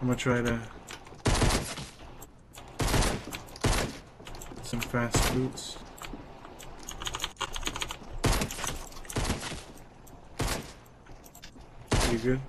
I'm gonna try to some fast boots. You good?